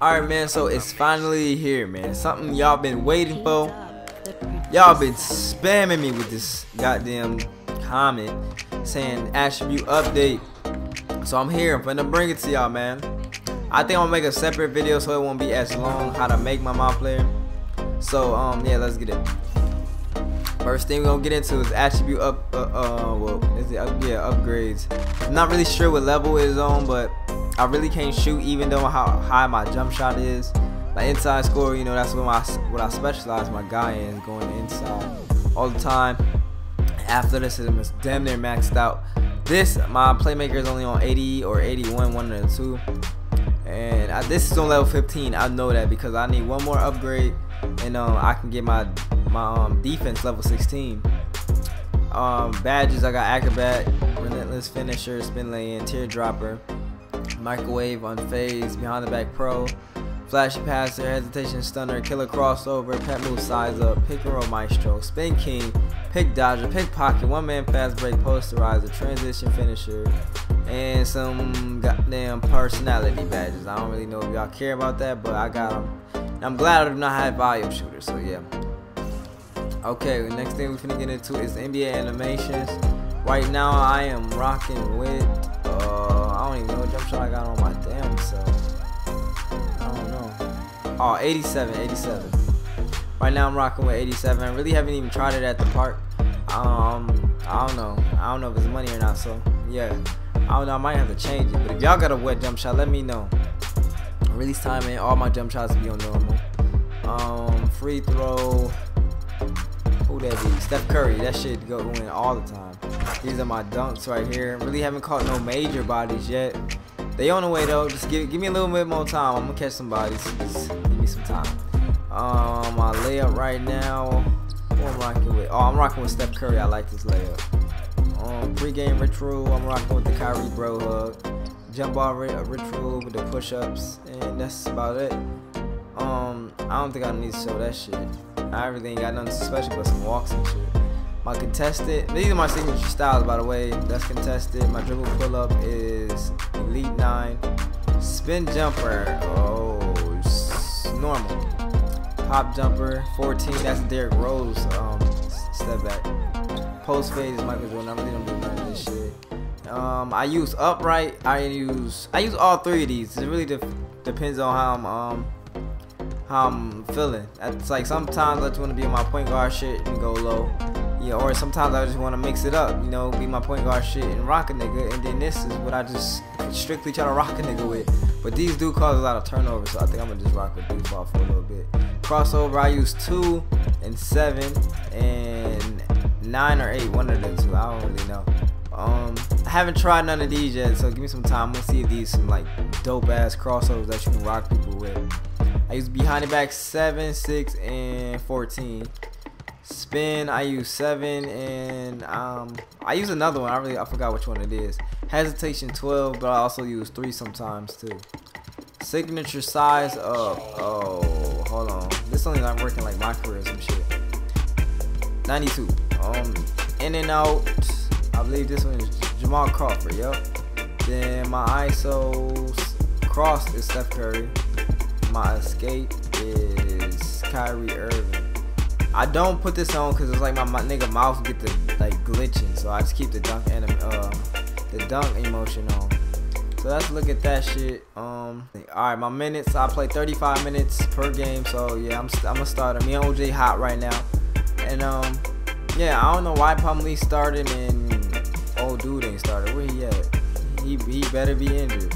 Alright, man, so it's finally here, man. Something y'all been waiting for. Y'all been spamming me with this goddamn comment saying attribute update. So I'm here. I'm gonna bring it to y'all, man. I think I'll make a separate video so it won't be as long how to make my mod player. So um yeah, let's get it. First thing we're gonna get into is attribute up uh, uh well is it up yeah upgrades. I'm not really sure what level it is on, but I really can't shoot even though how high my jump shot is. My inside score, you know, that's what my what I specialize my guy in, going inside all the time. After this, it's damn near maxed out. This, my playmaker is only on 80 or 81, one of the two. And I, this is on level 15. I know that because I need one more upgrade, and um, I can get my my um, defense level 16. Um, badges, I got acrobat, relentless finisher, spin lane, teardropper microwave, unfazed, behind the back pro, flashy passer, hesitation stunner, killer crossover, pet move size up, pick and roll maestro, spin king, pick dodger, pick pocket, one man fast break, posterizer, transition finisher, and some goddamn personality badges. I don't really know if y'all care about that, but I got them. I'm glad I do not have volume shooter, so yeah. Okay, next thing we're gonna get into is NBA animations. Right now, I am rocking with uh, I don't even know what jump shot I got on my damn self. I don't know. Oh, 87, 87. Right now I'm rocking with 87. I really haven't even tried it at the park. Um, I don't know. I don't know if it's money or not. So yeah, I don't know. I might have to change it. But if y'all got a wet jump shot, let me know. Release time, man. All my jump shots be on normal. Um, free throw. Who that be? Steph Curry. That shit go in all the time. These are my dunks right here. Really haven't caught no major bodies yet. They on the way though. Just give give me a little bit more time. I'm gonna catch some bodies. Just give me some time. Um, my layup right now. Who I'm rocking with? Oh, I'm rocking with Steph Curry. I like this layup. Um, pre-game ritual. I'm rocking with the Kyrie bro hug. Jump ball ritual with the push-ups, and that's about it. Um, I don't think I need to show that shit. I really ain't got nothing special but some walks and shit. My contested, these are my signature styles by the way. That's contested. My dribble pull up is Elite 9. Spin jumper, oh, normal. Pop jumper, 14. That's Derrick Rose um, step back. Post fade is Michael Jordan. I really don't do none of this shit. Um, I use upright. I use I use all three of these. It really de depends on how I'm um how I'm feeling. It's like sometimes I just want to be in my point guard shit and go low. Yeah, or sometimes I just want to mix it up, you know, be my point guard shit and rock a nigga. And then this is what I just strictly try to rock a nigga with. But these do cause a lot of turnover, so I think I'm gonna just rock with default for a little bit. Crossover, I use two and seven and nine or eight, one of the two. I don't really know. Um, I haven't tried none of these yet, so give me some time. We'll see if these some like dope ass crossovers that you can rock people with. I use behind the back seven, six, and fourteen. Spin, I use seven, and um, I use another one. I really I forgot which one it is. Hesitation 12, but I also use three sometimes too. Signature size up. Oh, hold on. This only not working like my career some shit. 92. Um, in and out. I believe this one is Jamal Crawford. Yep. Then my ISO cross is Steph Curry. My escape is Kyrie Irving. I don't put this on because it's like my, my nigga mouth get the like glitching, so I just keep the dunk uh, the dunk emotion on. So let's look at that shit. Um, all right, my minutes. I play 35 minutes per game, so yeah, I'm I'm a starter. Me and OJ hot right now, and um, yeah, I don't know why Plumlee started and old dude ain't started. Where he at? He he better be injured.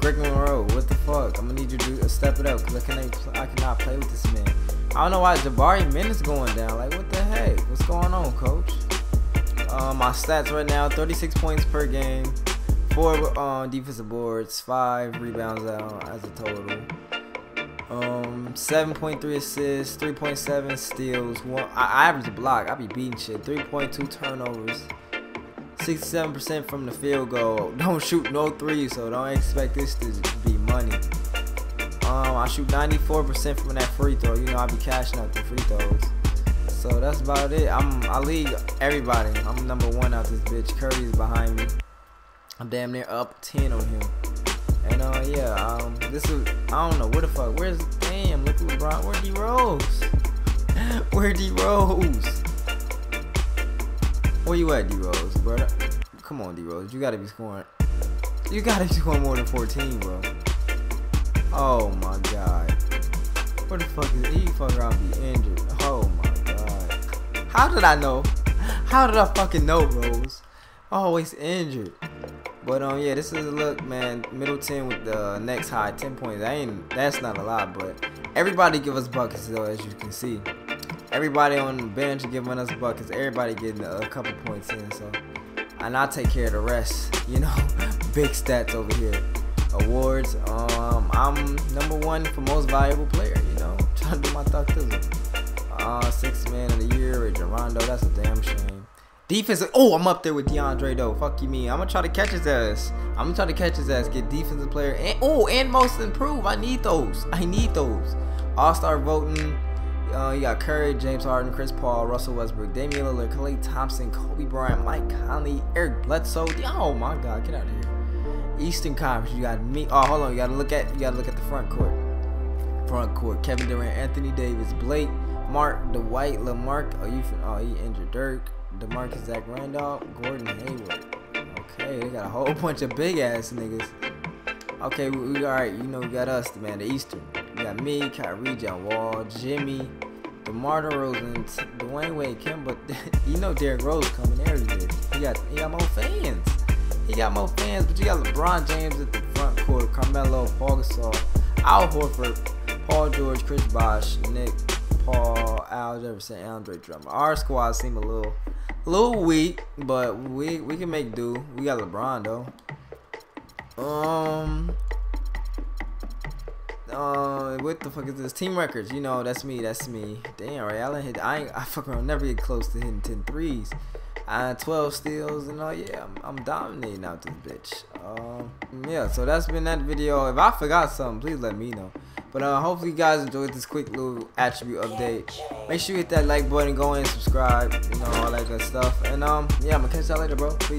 Greg Monroe, what the fuck? I'm gonna need you to step it up because I cannot I cannot play with this man. I don't know why Jabari minutes going down. Like, what the heck? What's going on, coach? Uh, my stats right now 36 points per game, 4 uh, defensive boards, 5 rebounds out as a total. Um, 7.3 assists, 3.7 steals. One, I, I average a block. I be beating shit. 3.2 turnovers. 67% from the field goal. Don't shoot no threes, so don't expect this to be money. Um, I shoot 94% from that free throw. You know, I be cashing out the free throws. So that's about it. I'm I lead everybody. I'm number one out this bitch. Curry's behind me. I'm damn near up 10 on him. And uh, yeah, um, this is, I don't know, where the fuck, where's, damn, look at LeBron, where D Rose? where D Rose? Where you at, D Rose, bro? Come on, D Rose, you gotta be scoring, you gotta be scoring more than 14, bro. Oh my god. Where the fuck is he? Fuck around be injured. Oh my god. How did I know? How did I fucking know, Rose? Always injured. But um, yeah, this is a look, man. Middleton with the next high, 10 points. That ain't that's not a lot, but everybody give us buckets though, as you can see. Everybody on the bench giving us buckets. Everybody getting a couple points in. So, and I take care of the rest. You know, big stats over here. Awards. Um, I'm number one for most valuable player. You know, trying to do my thug Uh, six man of the year, Rajon Rondo. That's a damn shame. Defensive. Oh, I'm up there with DeAndre though. Fuck you, me. I'm gonna try to catch his ass. I'm gonna try to catch his ass. Get defensive player. And oh, and most improved. I need those. I need those. All star voting. Uh, you got Curry, James Harden, Chris Paul, Russell Westbrook, Damian Lillard, Klay Thompson, Kobe Bryant, Mike Conley, Eric Bledsoe. Oh my God, get out of here. Eastern Conference. You got me. Oh, hold on. You gotta look at. You gotta look at the front court. Front court. Kevin Durant, Anthony Davis, Blake, Mark, Dwight, LaMarcus. Oh, you. Oh, he injured. Dirk. DeMarcus Zach Randolph, Gordon Hayward. Okay, they got a whole bunch of big ass niggas. Okay, we, we alright. You know we got us, the man. The Eastern. We got me, Kyrie, John Wall, Jimmy, DeMar DeRozan, Dwyane Wade, Kim. But you know Derrick Rose coming there. He got he got more fans. He got more fans. But you got LeBron James at the front court, Carmelo, Pau Gasol, Al Horford, Paul George, Chris Bosh, Nick, Paul, Al Jefferson, Andre Drummond. Our squad seem a little a little weak, but we we can make do. We got LeBron though. Um. Uh, what the fuck is this? Team records. You know, that's me. That's me. Damn, Ray Allen hit. I ain't. I fuck around. Never get close to hitting 10 threes. I 12 steals and all. Yeah, I'm, I'm dominating out this bitch. Um, yeah. So that's been that video. If I forgot something, please let me know. But uh, hopefully you guys enjoyed this quick little attribute update. Make sure you hit that like button, go and subscribe, you know, all that good stuff. And um, yeah, I'm gonna catch y'all later, bro. Peace.